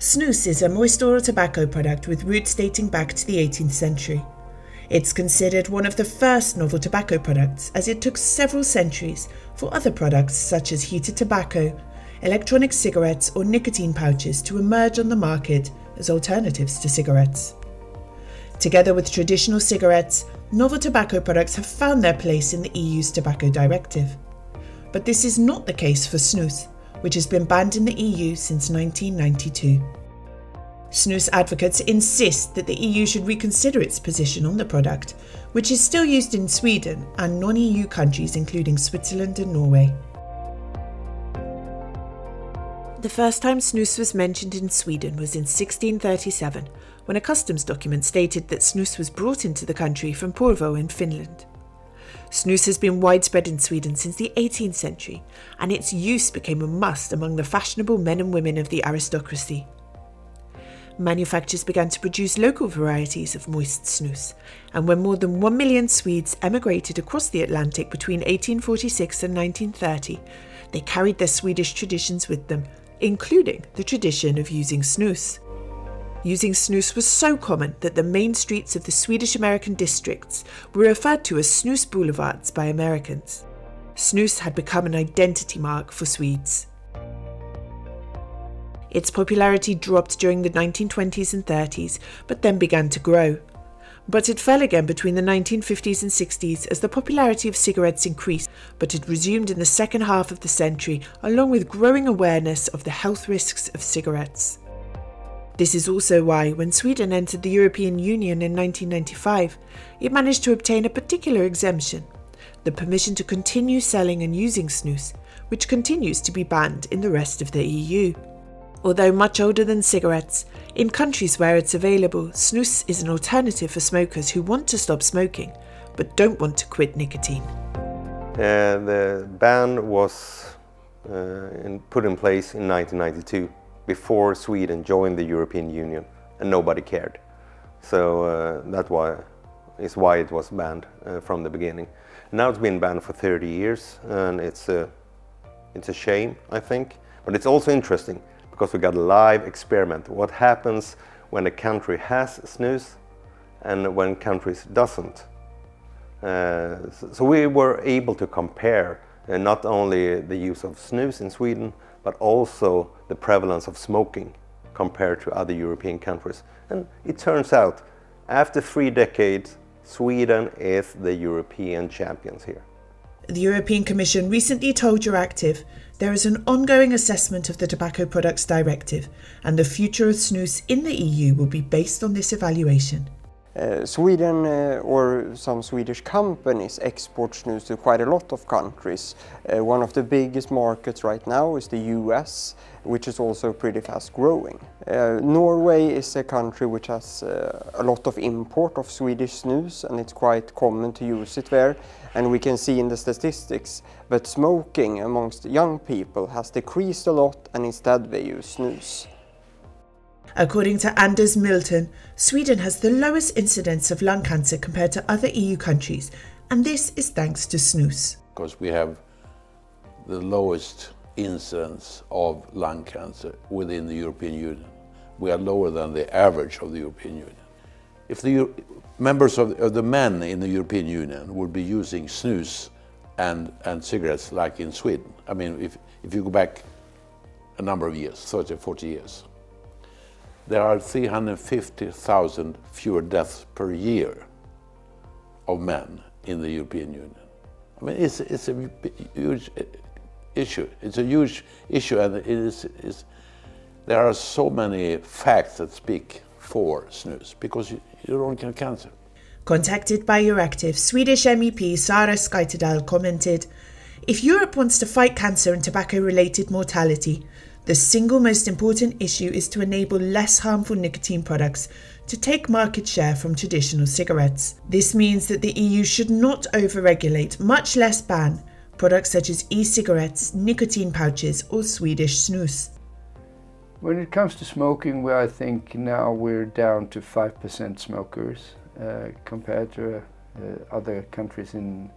Snus is a moist oral tobacco product with roots dating back to the 18th century. It's considered one of the first novel tobacco products as it took several centuries for other products such as heated tobacco, electronic cigarettes, or nicotine pouches to emerge on the market as alternatives to cigarettes. Together with traditional cigarettes, novel tobacco products have found their place in the EU's tobacco directive. But this is not the case for snus, which has been banned in the EU since 1992. Snus advocates insist that the EU should reconsider its position on the product, which is still used in Sweden and non EU countries including Switzerland and Norway. The first time snus was mentioned in Sweden was in 1637, when a customs document stated that snus was brought into the country from Porvoo in Finland. Snus has been widespread in Sweden since the 18th century, and its use became a must among the fashionable men and women of the aristocracy. Manufacturers began to produce local varieties of moist snus, and when more than 1 million Swedes emigrated across the Atlantic between 1846 and 1930, they carried their Swedish traditions with them, including the tradition of using snus. Using snus was so common that the main streets of the Swedish American districts were referred to as snus boulevards by Americans. Snus had become an identity mark for Swedes. Its popularity dropped during the 1920s and 30s, but then began to grow. But it fell again between the 1950s and 60s as the popularity of cigarettes increased, but it resumed in the second half of the century along with growing awareness of the health risks of cigarettes. This is also why, when Sweden entered the European Union in 1995, it managed to obtain a particular exemption the permission to continue selling and using snus, which continues to be banned in the rest of the EU. Although much older than cigarettes, in countries where it's available, snus is an alternative for smokers who want to stop smoking but don't want to quit nicotine. Uh, the ban was uh, in, put in place in 1992 before Sweden joined the European Union and nobody cared. So uh, that why, is why it was banned uh, from the beginning. Now it's been banned for 30 years and it's a, it's a shame, I think. But it's also interesting because we got a live experiment. What happens when a country has snus and when countries doesn't. Uh, so we were able to compare uh, not only the use of snus in Sweden, but also the prevalence of smoking compared to other European countries. And it turns out, after three decades, Sweden is the European champions here. The European Commission recently told Euractiv there is an ongoing assessment of the Tobacco Products Directive, and the future of snus in the EU will be based on this evaluation. Uh, Sweden uh, or some Swedish companies export snus to quite a lot of countries. Uh, one of the biggest markets right now is the US, which is also pretty fast growing. Norway is a country which has a lot of import of Swedish snus and it's quite common to use it there. And we can see in the statistics that smoking amongst young people has decreased a lot and instead they use snus. According to Anders Milton, Sweden has the lowest incidence of lung cancer compared to other EU countries, and this is thanks to snus. Because we have the lowest incidence of lung cancer within the European Union. We are lower than the average of the European Union. If the members of the, of the men in the European Union would be using snus and, and cigarettes like in Sweden, I mean, if, if you go back a number of years, 30, 40 years, there are 350,000 fewer deaths per year of men in the European Union. I mean, it's, it's a huge issue. It's a huge issue, and it is, is, there are so many facts that speak for snus because you, you don't get cancer. Contacted by Euractiv, Swedish MEP Sara Skyttedal commented If Europe wants to fight cancer and tobacco related mortality, the single most important issue is to enable less harmful nicotine products to take market share from traditional cigarettes. This means that the EU should not overregulate, much less ban, products such as e cigarettes, nicotine pouches, or Swedish snus. When it comes to smoking, well, I think now we're down to 5% smokers uh, compared to uh, other countries in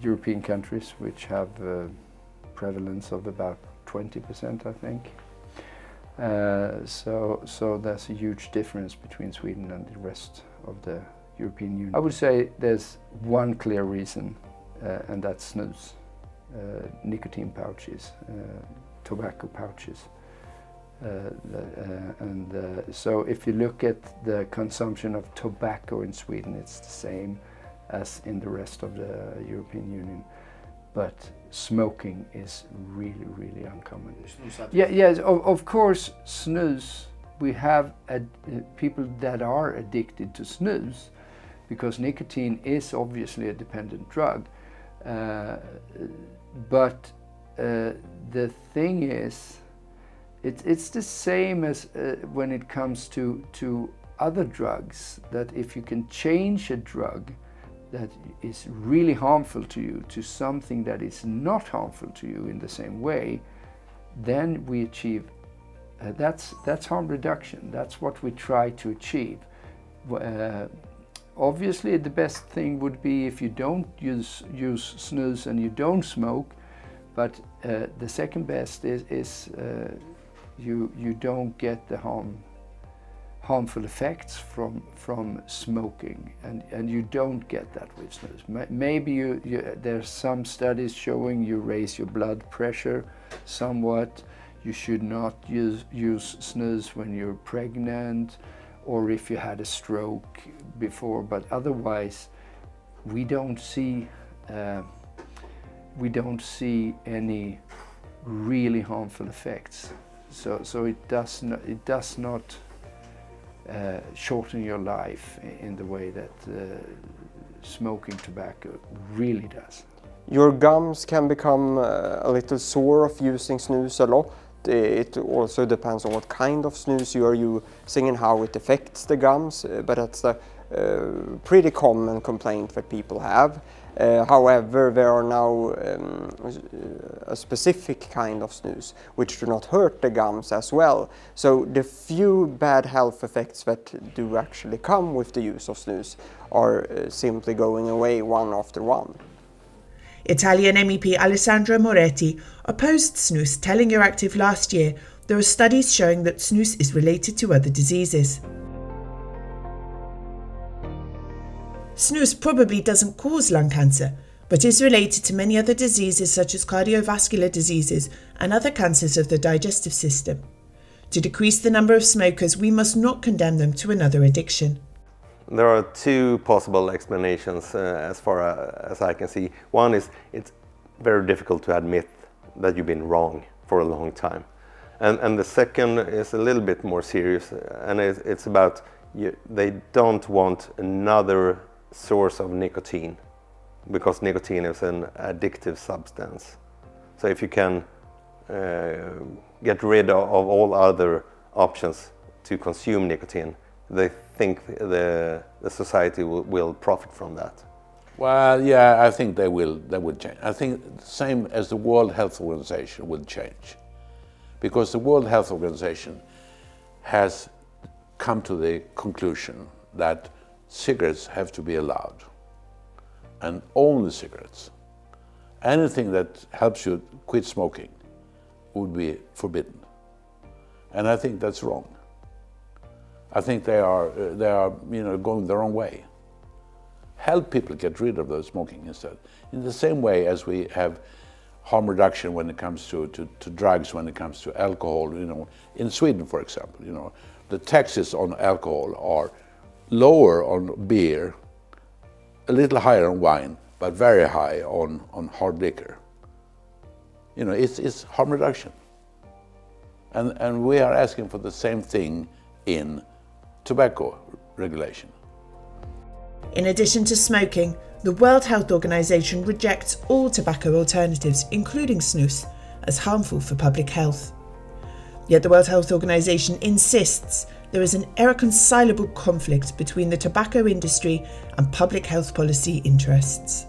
European countries, which have a prevalence of about 20%, I think. Uh, so, so there's a huge difference between Sweden and the rest of the European Union. I would say there's one clear reason, uh, and that's snus, uh, nicotine pouches, uh, tobacco pouches. Uh, uh, and so if you look at the consumption of tobacco in Sweden, it's the same as in the rest of the European Union. But smoking is really, really uncommon. Yeah, yes, of, of course, snus, we have people that are addicted to snus because nicotine is obviously a dependent drug. Uh, but uh, the thing is, it, it's the same as uh, when it comes to, to other drugs, that if you can change a drug, that is really harmful to you to something that is not harmful to you in the same way, then we achieve uh, that's that's harm reduction. That's what we try to achieve. Uh, obviously, the best thing would be if you don't use use snus and you don't smoke. But uh, the second best is, is uh, you you don't get the harm harmful effects from from smoking, and and you don't get that with snus. Maybe you, you there's some studies showing you raise your blood pressure somewhat. You should not use use snus when you're pregnant, or if you had a stroke before. But otherwise, we don't see. Uh, we don't see any really harmful effects. So, so it does not, it does not uh, shorten your life in the way that uh, smoking tobacco really does. Your gums can become uh, a little sore of using snus a lot. It also depends on what kind of snus you are using and how it affects the gums, uh, but that's a uh, pretty common complaint that people have. Uh, however, there are now um, a specific kind of snus which do not hurt the gums as well. So the few bad health effects that do actually come with the use of snus are uh, simply going away one after one. Italian MEP Alessandra Moretti opposed snus, telling Euractiv last year there are studies showing that snus is related to other diseases. Snus probably doesn't cause lung cancer, but is related to many other diseases such as cardiovascular diseases and other cancers of the digestive system. To decrease the number of smokers, we must not condemn them to another addiction. There are two possible explanations uh, as far uh, as I can see. One is it's very difficult to admit that you've been wrong for a long time. And, and the second is a little bit more serious, and it's, it's about you, they don't want another source of nicotine because nicotine is an addictive substance. So if you can uh, get rid of, of, all other options to consume nicotine, they think the, the society will, will profit from that. Well, yeah, I think they will. They will change. I think the same as the World Health Organization will change, because the World Health Organization has come to the conclusion that cigarettes have to be allowed, and only cigarettes. Anything that helps you quit smoking would be forbidden. And I think that's wrong. I think they are, uh, they are you know, going the wrong way. Help people get rid of the smoking instead. In the same way as we have harm reduction when it comes to, to, to, drugs, when it comes to alcohol, you know, in Sweden, for example, you know, the taxes on alcohol are lower on beer, a little higher on wine, but very high on, on hard liquor. You know, it's, it's harm reduction. And, and we are asking for the same thing in tobacco regulation. In addition to smoking, the World Health Organization rejects all tobacco alternatives, including snus, as harmful for public health. Yet the World Health Organization insists there is an irreconcilable conflict between the tobacco industry and public health policy interests.